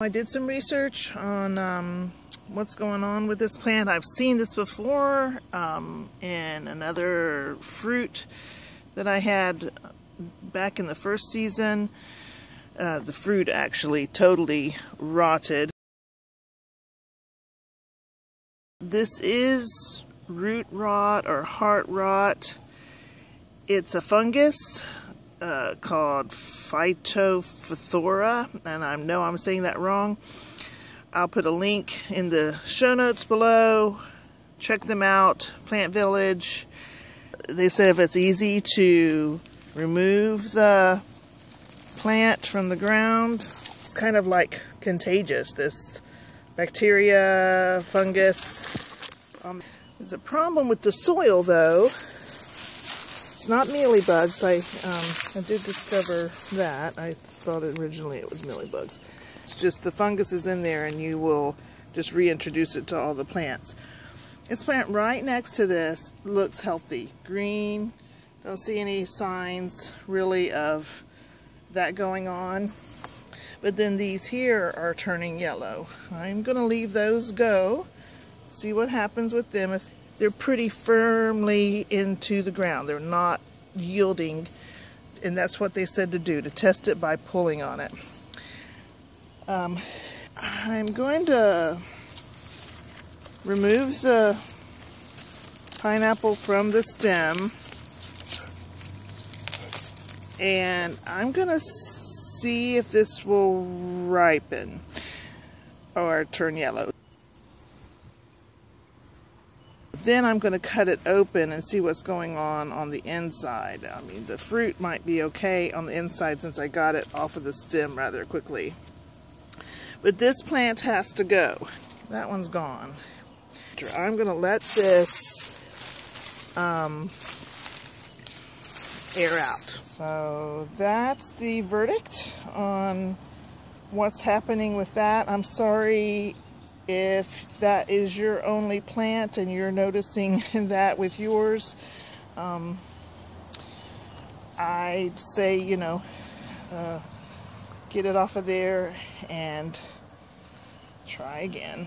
I did some research on um, what's going on with this plant. I've seen this before um, in another fruit that I had back in the first season. Uh, the fruit actually totally rotted. This is root rot or heart rot. It's a fungus uh, called Phytophthora, and I know I'm saying that wrong. I'll put a link in the show notes below. Check them out. Plant Village. They said if it's easy to remove the plant from the ground, it's kind of like contagious. This bacteria, fungus. Um, there's a problem with the soil though it's not mealybugs. I, um, I did discover that. I thought originally it was mealybugs. It's just the fungus is in there and you will just reintroduce it to all the plants. This plant right next to this looks healthy. Green. Don't see any signs really of that going on. But then these here are turning yellow. I'm going to leave those go. See what happens with them. If they're pretty firmly into the ground. They're not yielding, and that's what they said to do, to test it by pulling on it. Um, I'm going to remove the pineapple from the stem, and I'm going to see if this will ripen or turn yellow. Then I'm going to cut it open and see what's going on on the inside. I mean, the fruit might be okay on the inside since I got it off of the stem rather quickly. But this plant has to go. That one's gone. I'm going to let this um, air out. So that's the verdict on what's happening with that. I'm sorry if that is your only plant and you're noticing that with yours, um, I say, you know, uh, get it off of there and try again.